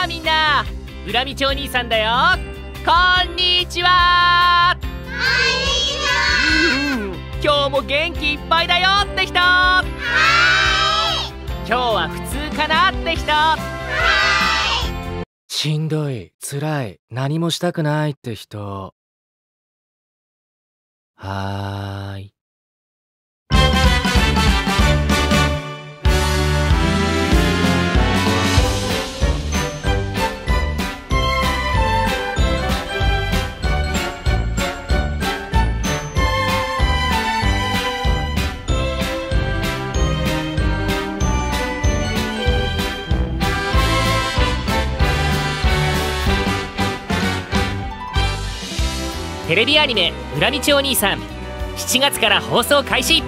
やあみんな。裏道お兄さんだよ。こんにちは。こんにちは。今日も元気いっぱいだよって人。は今日は普通かなって人。はい。しんどい、辛い、何もしたくないって人。はーテレビアニメ「裏道お兄さん」7月から放送開始。